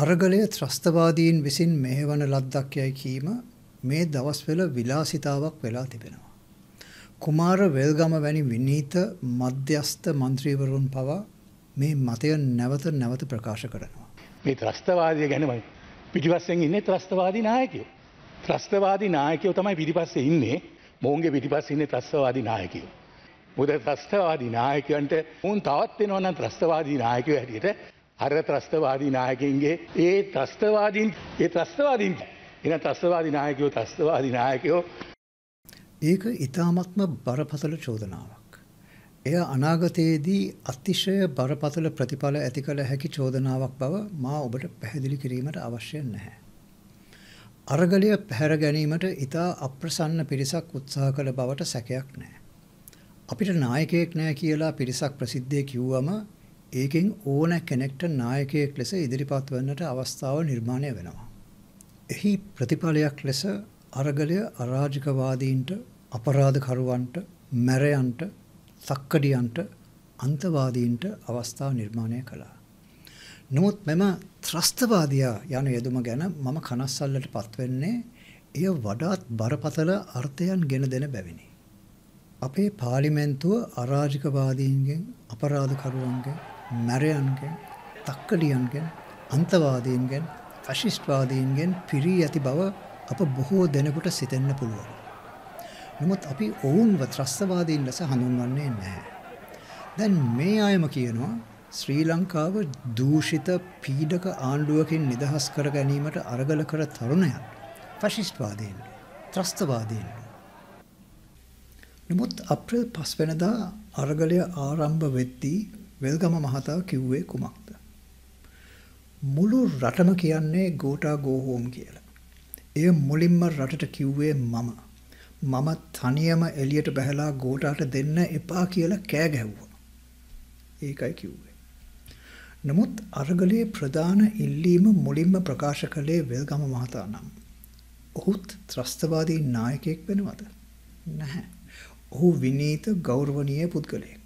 අරගලය ත්‍රස්තවාදීන් විසින් මෙහෙවන ලද්දක් යයි කීම මේ දවස්වල විලාසිතාවක් වෙලා තිබෙනවා. කුමාර වෙල්ගම වැනි විනීත මධ්‍යස්ථ മന്ത്രിවරුන් පවා මේ මතය නැවත නැවත ප්‍රකාශ කරනවා. මේ ත්‍රස්තවාදය ගැනමයි පිටිපස්සෙන් ඉන්නේ ත්‍රස්තවාදී නායකයෝ. ත්‍රස්තවාදී නායකයෝ තමයි පිටිපස්සේ ඉන්නේ. මොවුන්ගේ පිටිපස්සේ ඉන්නේ ත්‍රස්තවාදී නායකයෝ. මොකද ත්‍රස්තවාදී නායකයන්ට මොවුන් තවත් වෙනවා නම් ත්‍රස්තවාදී නායකයෝ හැටියට අර ත්‍රස්තවාදී නායකයින්ගේ ඒ ත්‍රස්තවාදීන් ඒ ත්‍රස්තවාදීන් එන ත්‍රස්තවාදී නායකයෝ ත්‍රස්තවාදී නායකයෝ ඒක ඊ타මත්ම බරපතල චෝදනාවක්. එය අනාගතයේදී අතිශය බරපතල ප්‍රතිඵල ඇති කළ හැකි චෝදනාවක් බව මා ඔබට පැහැදිලි කිරීමට අවශ්‍ය නැහැ. අරගලය පැහැර ගැනීමට ඊතා අප්‍රසන්න පිරිසක් උත්සාහ කළ බවට සැකයක් නැහැ. අපිට නායකයෙක් නැහැ කියලා පිරිසක් ප්‍රසිද්ධියේ කිව්වම ඒකෙන් ඕන කෙනෙක්ට නායකයෙක් ලෙස ඉදිරිපත් වන්නට අවස්ථාව නිර්මාණය වෙනවා. එහි ප්‍රතිඵලයක් ලෙස අරගලය අරාජිකවාදීන්ට අපරාධකරුවන්ට මැරයන්ට සක්කඩියන්ට අන්තවාදීන්ට අවස්ථා නිර්මාණය කළා. නමුත් මෙම ත්‍රස්තවාදයා යන යෙදුම ගැන මම කනස්සල්ලට පත්වෙන්නේ එය වඩාත් බරපතල අර්ථයන් ගෙන දෙන බැවිනි. අපේ පාර්ලිමේන්තුව අරාජිකවාදීන්ගෙන් අපරාධකරුවන්ගෙන් මැරයන්ගෙන් තක්කඩියන්ගෙන් අන්තවාදීන්ගෙන් ෆැෂිස්ට්වාදීන්ගෙන් පිරී ඇති බව අප බොහෝ දෙනෙකුට සිතෙන්න පුළුවන්. නමුත් අපි ඔවුන්ව ත්‍රස්තවාදීන් ලෙස හඳුන්වන්නේ නැහැ. දැන් මේ අයම කියනවා ශ්‍රී ලංකාව දූෂිත පීඩක ආණ්ඩුවකින් නිදහස් කර ගැනීමට අරගල කර තරුණයන් ෆැෂිස්ට්වාදීන් ත්‍රස්තවාදීන් නමුත් අප්‍රේල් 5 වෙනිදා අරගලය ආරම්භ වෙද්දී වෙල්ගම මහතා කිව්වේ කුමක්ද? මුළු රටම කියන්නේ ගෝටා ගෝ හෝම් කියලා. එය මුලින්ම රටට කිව්වේ මම. මම තනියම එළියට බහැලා ගෝටාට දෙන්න එපා කියලා කෑ ගැහුවා. ඒකයි කිව්වේ. නමුත් අරගලයේ ප්‍රධාන ඉල්ලීම මුලින්ම ප්‍රකාශ කළේ වෙල්ගම මහතා නම්. ඔහුත් ත්‍රස්තවාදී නායකයෙක් වෙනවද? නැහැ. ඔහු විනීත ගෞරවනීය පුද්ගලයෙක්.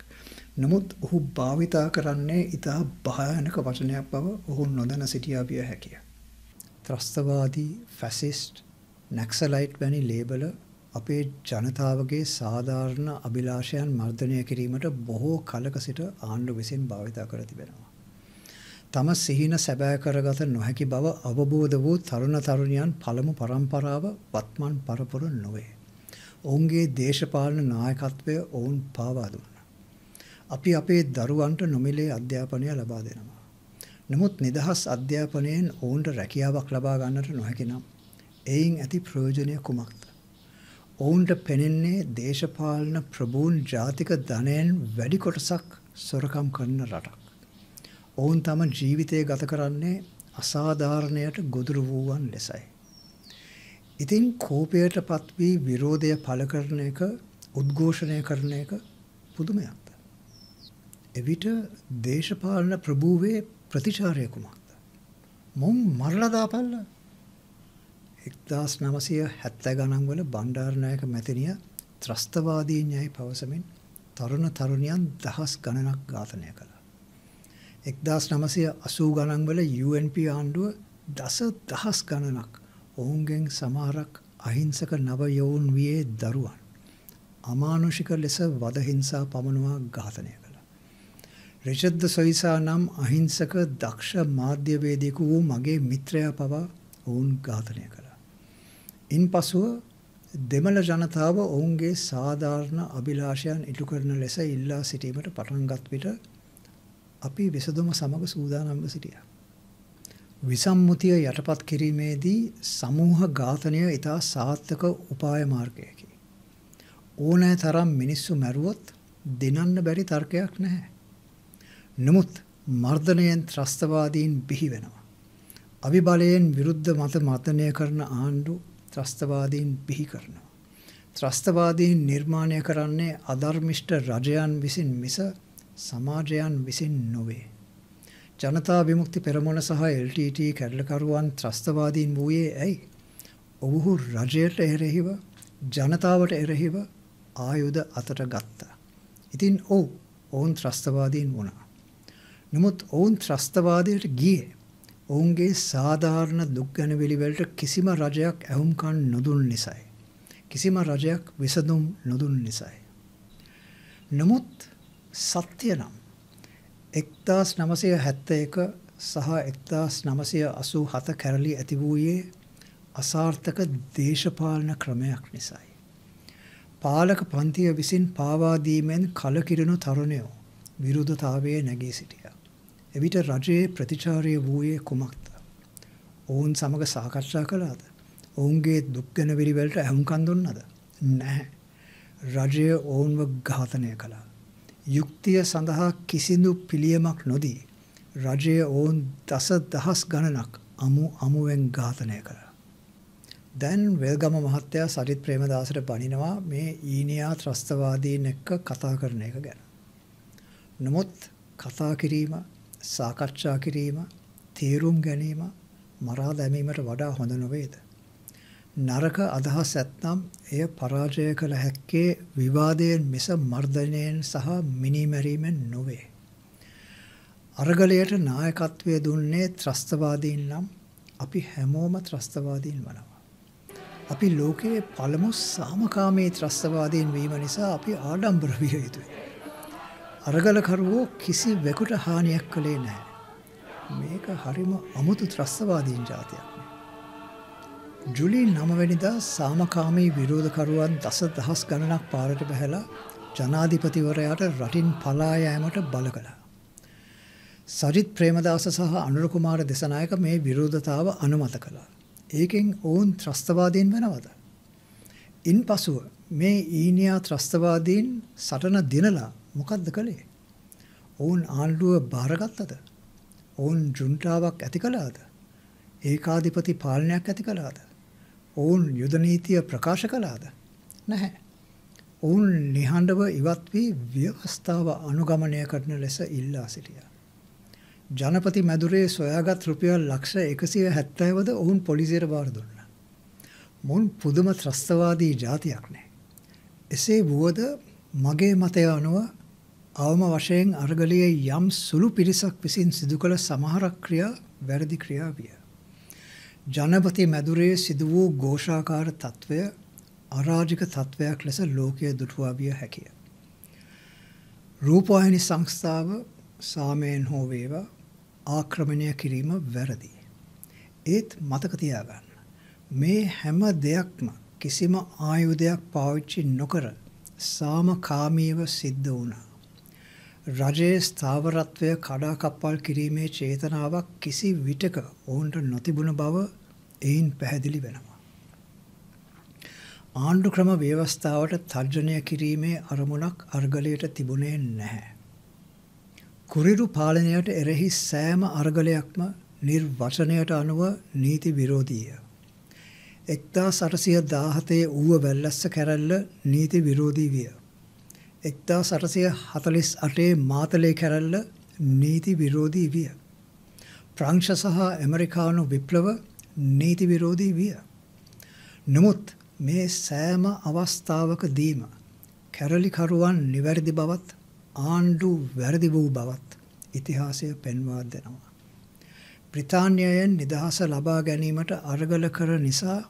නමුත් ඔහු භාවිතා කරන්නේ ඊටා භයානක වචනයක් බව ඔහු නොදැන සිටියා විය හැකිය. ත්‍රස්තවාදී, ෆැසිස්ට්, නැක්සලයිට් වැනි ලේබල අපේ ජනතාවගේ සාධාරණ අභිලාෂයන් මර්ධනය කිරීමට බොහෝ කලක සිට ආණ්ඩුව විසින් භාවිතා කර තිබෙනවා. තම සිහින සැබෑ කරගත නොහැකි බව අවබෝධ වූ තරුණ තරුණියන් පළමු පරම්පරාව වත්මන් පරපුර නොවේ. ඔවුන්ගේ දේශපාලන නායකත්වය ඔවුන් පාවා දුන්නා. අපි අපේ දරුවන්ට නොමිලේ අධ්‍යාපනය ලබා දෙනවා. නමුත් නිදහස් අධ්‍යාපනයෙන් ඔවුන්ට රැකියාවක් ලබා ගන්නට නොහැකි නම් එයින් ඇති ප්‍රයෝජනය කුමක්ද? ඔවුන්ට පෙනෙන්නේ දේශපාලන ප්‍රභූන් ජාතික ධනයෙන් වැඩි කොටසක් සොරකම් කරන රටක්. ඔවුන් තම ජීවිතය ගත කරන්නේ අසාධාරණයට ගොදුරු වූවන් ලෙසයි. ඉතින් කෝපයට පත් වී විරෝධය පළ කරන එක උද්ඝෝෂණය කරන එක පුදුමයක්ද? එවිට දේශපාලන ප්‍රභූවේ ප්‍රතිචාරය කුමක්ද? මොම් මරලා දාපල්ලා 1970 ගණන් වල බණ්ඩාරනායක මැතිනිය ත්‍රස්තවාදීන්යයි පවසමින් තරුණ තරුණියන් දහස් ගණනක් ඝාතනය කළා. 1980 ගණන් වල UNP ආණ්ඩුව දස දහස් ගණනක් ඔවුන්ගෙන් සමහරක් අහිංසක නව යවුන් වියේ දරුවන් අමානුෂික ලෙස වද හිංසා පමනවා ඝාතනය කළා. රිචඩ් සොයිසා නම් අහිංසක දක්ෂ මාධ්‍යවේදියෙකු වූ මගේ මිත්‍රයා පවා ඔවුන් ඝාතනය කළා. ඉන්පසුව දෙමළ ජනතාව ඔවුන්ගේ සාධාරණ අභිලාෂයන් ඉටු කරන ලෙස ඉල්ලා සිටීමට පටන්ගත් විට අපි විසඳුම සමග සූදානම්ව සිටියා. විසම්මුතිය යටපත් කිරීමේදී සමූහ ඝාතනය ඉතා සාර්ථක උපාය මාර්ගයකි. ඕනෑ තරම් මිනිස්සු මැරුවොත් දිනන්න බැරි තර්කයක් නැහැ. නමුත් මර්ධනයෙන් ත්‍රස්තවාදීන් බිහි වෙනවා. අවිබලයෙන් විරුද්ධ මත මතනය කරන ආණ්ඩු ත්‍රස්තවාදීන් බිහි කරනවා. ත්‍රස්තවාදීන් නිර්මාණය කරන්නේ අධර්මිෂ්ඨ රජයන් විසින් මිස සමාජයන් විසින් නොවේ. ජනතා විමුක්ති පෙරමුණ සහ LTT කැඩලකරුවන් ත්‍රස්තවාදීන් වූයේ ඇයි? ඔවුහු රජයට එරෙහිව ජනතාවට එරෙහිව ආයුධ අතට ගත්තා. ඉතින් ඔව් ඔවුන් ත්‍රස්තවාදීන් වුණා. නමුත් ඔවුන් ත්‍රස්තවාදයට ගියේ ඔවුන්ගේ සාධාරණ දුක් ගැනවිලි වලට කිසිම රජයක් ඇහුම්කන් නොදුන් නිසායි. කිසිම රජයක් විසඳුම් නොදුන් නිසායි. නමුත් සත්‍ය නම් 1971 සහ 1987 කැරලි ඇති වූයේ අසාර්ථක දේශපාලන ක්‍රමයක් නිසායි. පාලක පන්තිය විසින් පාවා දීමෙන් කලකිරුණු තරුණයෝ විරුද්ධතාවයේ නැගී සිටියා. එවිට රජයේ ප්‍රතිචාරය වූයේ කුමක්ද? ඔවුන් සමග සාකච්ඡා කළාද? ඔවුන්ගේ දුක් ගැන විරිවලට ඇහුම්කන් දුන්නද? නැහැ. රජය ඔවුන්ව ඝාතනය කළා. යුක්තිය සඳහා කිසිදු පිළියමක් නොදී රජය ඔවුන් දස දහස් ගණනක් අමු අමුවෙන් ඝාතනය කළා. දැන් වෙල්ගම මහත්තයා සරිත් ප්‍රේමදාසට බනිනවා මේ ඊනියා ත්‍රස්තවාදීන් එක්ක කතා කරන එක ගැන. නමුත් කතා කිරීම, සාකච්ඡා කිරීම, තීරුම් ගැනීම මරා දැමීමට වඩා හොඳ නොවේද? නරක අදහස් ඇත්නම් එය පරාජය කළ හැක්කේ විවාදයෙන් මිස මර්ධනයෙන් සහ මිනිමැරීමෙන් නොවේ. අරගලයට නායකත්වය දුන්නේ ත්‍රස්තවාදීන් නම් අපි හැමෝම ත්‍රස්තවාදීන් වනවා. අපි ලෝකයේ පළමු සාමකාමී ත්‍රස්තවාදීන් වීම නිසා අපි ආඩම්බර විය යුතුයි. අරගලකරුවෝ කිසි වෙකුට හානියක් කළේ නැහැ. මේක හරිම අමුතු ත්‍රස්තවාදීන් ජාතියක්. ජුලි නමවැනිදා සාමකාමී විරෝධකරුවන් දස දහස් ගණනක් පාරට බැහැලා ජනාධිපතිවරයාට රටින් පලා යෑමට බල කළා. සජිත් ප්‍රේමදාස සහ අනුර කුමාර දෙසනායක මේ විරෝධතාව අනුමත කළා. ඒකෙන් ඔවුන් ත්‍රස්තවාදීන් වෙනවද? ඉන්පසුව මේ ඊනියා ත්‍රස්තවාදීන් සටන දිනලා මොකද්ද කළේ? ඔවුන් ආණ්ඩුව බාරගත්තද? ඔවුන් ජුන්ටාවක් ඇති කළාද? ඒකාධිපති පාලනයක් ඇති කළාද? ඔවුන් යුද නීතිය ප්‍රකාශ කළාද? නැහැ. ඔවුන් නිහඬව ඉවත් වී ව්‍යවස්ථාව අනුගමනය කරන ලෙස ඉල්ලා සිටියා. ජනපති මැදුරේ සොයාගත් රුපියල් ලක්ෂ 170ද ඔවුන් පොලිසියට බාර දුන්නා. මුන් පුදුම ත්‍රස්තවාදී જાතියක් නේ. එසේ වුවද මගේ මතය අනුව අවම වශයෙන් අරගලයේ යම් සුළු පිරිසක් විසින් සිදු කළ සමහරක් ක්‍රියා වැරදි ක්‍රියා විය. ජනපති මැදුරේ සිදු වූ ഘോഷාකාර తත්වය අරාජික තත්වයක් ලෙස ලෝකය දුටුවා විය හැකිය. රූපවාහිනී සංස්ථාව සාමයෙන් හෝ වේවා ආක්‍රමණය කිරීම වැරදි. ඒත් මතක තියාගන්න. මේ හැම දෙයක්ම කිසිම ආයුධයක් පාවිච්චි නොකර සාමකාමීව සිද්ධ වුණා. රජයේ ස්ථාවරත්වය කඩාකප්පල් කිරීමේ චේතනාවක් කිසි විටක ඔවුන්ට නොතිබුණ බව එයින් පැහැදිලි වෙනවා. ආණ්ඩු ක්‍රම ව්‍යවස්ථාවට තර්ජනය කිරීමේ අරමුණක් අර්ගලයට තිබුණේ නැහැ. කුරිරු පාලනයට එරෙහි සෑම අරගලයක්ම නිර්වචනයට අනුව නීති විරෝධීය. 1817 ඌව වැල්ලස්ස කැරැල්ල නීති විරෝධී විය. 1848 මාතලේ කැරැල්ල නීති විරෝධී විය. ප්‍රංශ සහ ඇමරිකානු විප්ලව නීති විරෝධී විය. නමුත් මේ සෑම අවස්ථාවකදීම කැරලිකරුවන් නිවැරදි බවත් ආණ්ඩු වැරදි වූ බවත් ඉතිහාසය පෙන්වා දෙනවා. බ්‍රිතාන්‍යයෙන් නිදහස ලබා ගැනීමට අරගල කර නිසා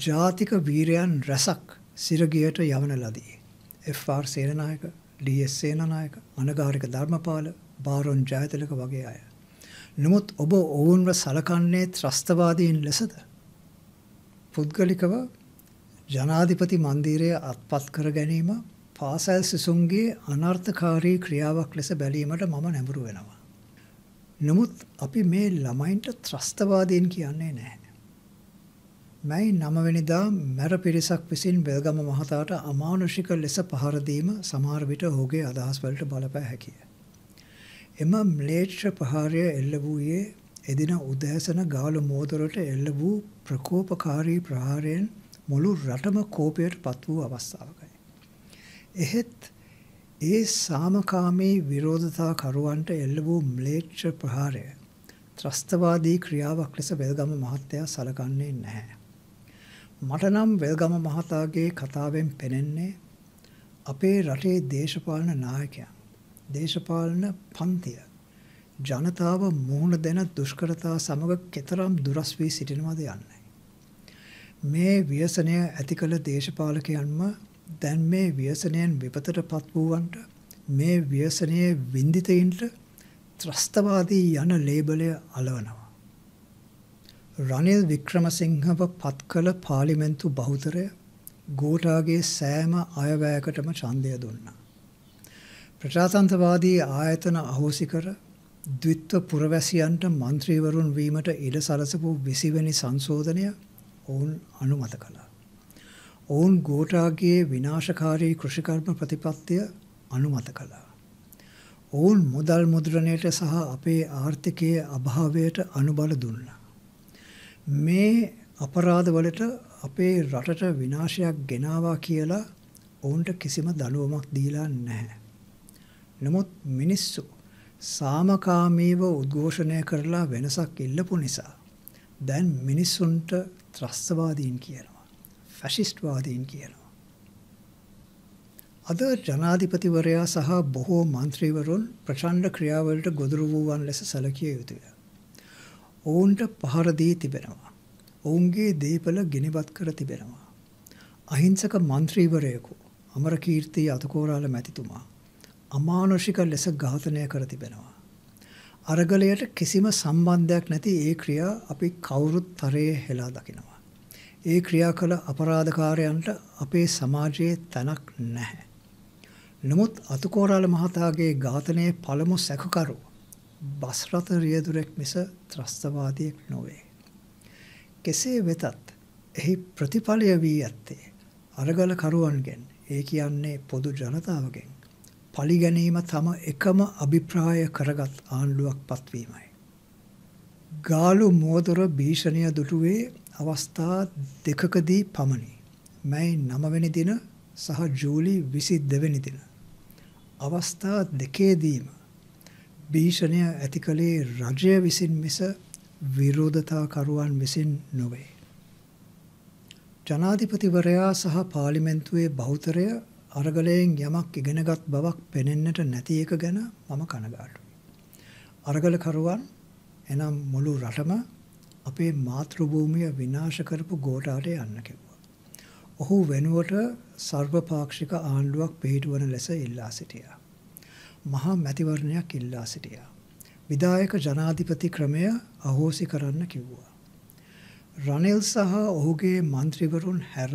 ජාතික වීරයන් රැසක් සිරගියට යවන ලදී. F R. Senanayake, D S. Senanayake, Anagarika Dharmapala, Baron Jayatilaka වගේ අය. නමුත් ඔබ ඔවුන්ව සලකන්නේ ත්‍රස්තවාදීන් ලෙසද? පුද්ගලිකව ජනාධිපති මන්දිරය අත්පත් කර ගැනීම පාසල් සිසුන්ගේ අනර්ථකාරී ක්‍රියාවක් ලෙස බැලීමට මම නැඹුරු වෙනවා. නමුත් අපි මේ ළමයින්ට ත්‍රස්තවාදීන් කියන්නේ නැහැ. මැයි නවවෙනිදා මැර පිරිසක් විසින් වෙල්ගම මහතාට අමානුෂික ලෙස පහර දීම සමහර විට ඔහුගේ අදහස් වලට බලපෑ හැකිය. එම ම්ලේච්ඡ ප්‍රහාරය එල්ල වූයේ එදින උදෑසන ගාලු මෝදරට එල්ල වූ ප්‍රකෝපකාරී ප්‍රහාරයෙන් මුළු රටම කෝපයට පත් වූ අවස්ථාවකයි. එහෙත් ඒ සාමකාමී විරෝධතා කරුවන්ට එල්ල වූ ම්ලේච්ඡ ප්‍රහාරය ත්‍රස්තවාදී ක්‍රියාවක් ලෙස වෙල්ගම මහත්තයා සලකන්නේ නැහැ. මට නම් වෙල්ගම මහතාගේ කතාවෙන් පෙනෙන්නේ අපේ රටේ දේශපාලන නායකයන් දේශපාලන පන්තිය ජනතාව මුහුණ දෙන දුෂ්කරතා සමග කෙතරම් දුරස් වී සිටිනවද යන්නේ. මේ ව්‍යසනය ඇති කළ දේශපාලකයන්ම දැන් මේ ව්‍යසනයෙන් විපතටපත් වූවන්ට මේ ව්‍යසනයේ වින්දිතයින්ට ත්‍රස්තවාදී යන ලේබලය අලවනවා. රනිල් වික්‍රමසිංහව පත් කළ පාර්ලිමේන්තු බහුතරය ගෝටාගේ සෑම අයවැයකටම ඡන්දය දුන්නා. ප්‍රජාතන්ත්‍රවාදී ආයතන අහෝසි කර ද්විත්ව පුරවැසියන්ට മന്ത്രിවරුන් වීමට ඉඩ සලසපු 20 වෙනි සංශෝධනය ඔවුන් අනුමත කළා. ඔවුන් ගෝටාගේ විනාශකාරී කෘෂිකර්ම ප්‍රතිපත්තිය අනුමත කළා. ඔවුන් මුදල් මුද්‍රණයට සහ අපේ ආර්ථිකයේ අභාවයට අනුබල දුන්නා. මේ අපරාධවලට අපේ රටට විනාශයක් ගෙනාවා කියලා ඔවුන්ට කිසිම දඬුවමක් දීලා නැහැ. නමුත් මිනිස්සු සාමකාමීව උද්ඝෝෂණය කරලා වෙනසක් ඉල්ලපු නිසා දැන් මිනිස්සුන්ට ත්‍රස්තවාදීන් කියනවා. ෆැෂිස්ට්වාදීන් කියනවා. අද ජනාධිපතිවරයා සහ බොහෝ මන්ත්‍රීවරුන් ප්‍රචණ්ඩ ක්‍රියාවලට ගොදුරු වූවන් ලෙස සැලකිය යුතුය. ඔවුන්ට පහර දී තිබෙනවා. ඔවුන්ගේ දේපල ගිනිබත් කර තිබෙනවා. අහිංසක മന്ത്രിවරයෙකු අමරකීර්ති අතකෝරාල මැතිතුමා අමානුෂික ලෙස ඝාතනය කර තිබෙනවා. අරගලයට කිසිම සම්බන්ධයක් නැති ඒ ක්‍රියා අපි කවුරුත් තරයේ හෙලා දකිනවා. ඒ ක්‍රියා කළ අපරාධකාරයන්ට අපේ සමාජයේ තැනක් නැහැ. නමුත් අතුකෝරාල මහතාගේ ඝාතනයේ පළමු සැකකරු බස්රත රියදුරෙක් මිස ත්‍රස්තවාදියෙක් නොවේ. කෙසේ වෙතත් එහි ප්‍රතිඵලය වී ඇත්තේ අරගල කරුවන්ගෙන් ඒ කියන්නේ පොදු ජනතාවගෙන් පලිගැනීම තම එකම අභිප්‍රාය කරගත් ආණ්ඩුවක් පත්වීමයි. ගාලු මෝදොර භීෂණය දුටුවේ අවස්ථා දෙකකදී පමණි. මැයි නමවැනි දින සහ ජූලි විසි දෙවැනි දින. අවස්ථා දෙකේදීම භීෂණය ඇති කළේ රජය විසින් මිස විරෝධතාකරුවන් විසින් නොවේ. ජනාධිපතිවරයා සහ පාර්ලිමේන්තුවේ බහුතරය අරගලයෙන් යමක් ඉගෙනගත් බවක් පෙනෙන්නට නැති එක ගැන මම කනගාටුයි. අරගලකරුවන් එනම් මුළු රටම අපේ මාතෘභූමිය විනාශ කරපු ගෝඨාට යන්න කිව්වා. ඔහු වෙනුවට සර්වපාක්ෂික ආණ්ඩුවක් පිළිටවන ලෙස ඉල්ලා සිටියා. මහා මැතිවරණයක් ඉල්ලා සිටියා. විධායක ජනාධිපති ක්‍රමය අහෝසි කරන්න කිව්වා. රනිල් සහ ඔහුගේ මන්ත්‍රීවරුන් හැර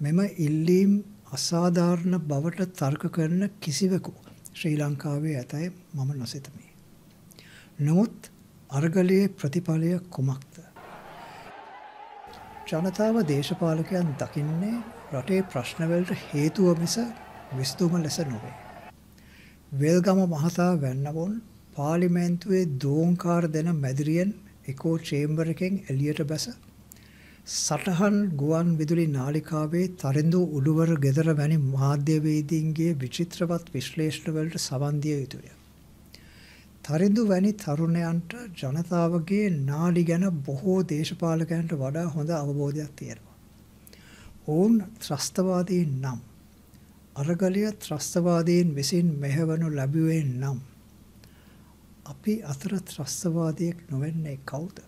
මෙම ඉල්ලීම් අසාධාරණ බවට තර්ක කරන කිසිවෙකු ශ්‍රී ලංකාවේ ඇතැයි මම නොසිතමි. නමුත් අර්ගලයේ ප්‍රතිඵලය කුමක්ද? ජනතාව දේශපාලකයන් දකින්නේ රටේ ප්‍රශ්නවලට හේතුව මිස විසඳුම ලෙස නොවේ. වෙල්ගම මහතා වැන්නවොන් පාර්ලිමේන්තුවේ දෝංකාර දෙන මැදිරියෙන් එකෝ චේම්බර් එකෙන් එළියට බැස සටහන් ගුවන් විදුලි නාලිකාවේ තරිඳු උඩුවර ගෙදර වැනි මාධ්‍යවේදීන්ගේ විචිත්‍රවත් විශ්ලේෂණ වලට සවන් දිය යුතුය. තරිඳු වැනි තරුණයන්ට ජනතාවගේ නාඩි ගැන බොහෝ දේශපාලකයන්ට වඩා හොඳ අවබෝධයක් තියෙනවා. ඔවුන් ත්‍රස්තවාදීන් නම් අරගලිය ත්‍රස්තවාදීන් විසින් මෙහෙවනු ලැබුවේ නම් අපි අතර ත්‍රස්තවාදියෙක් නොවෙන්නේ කවුද?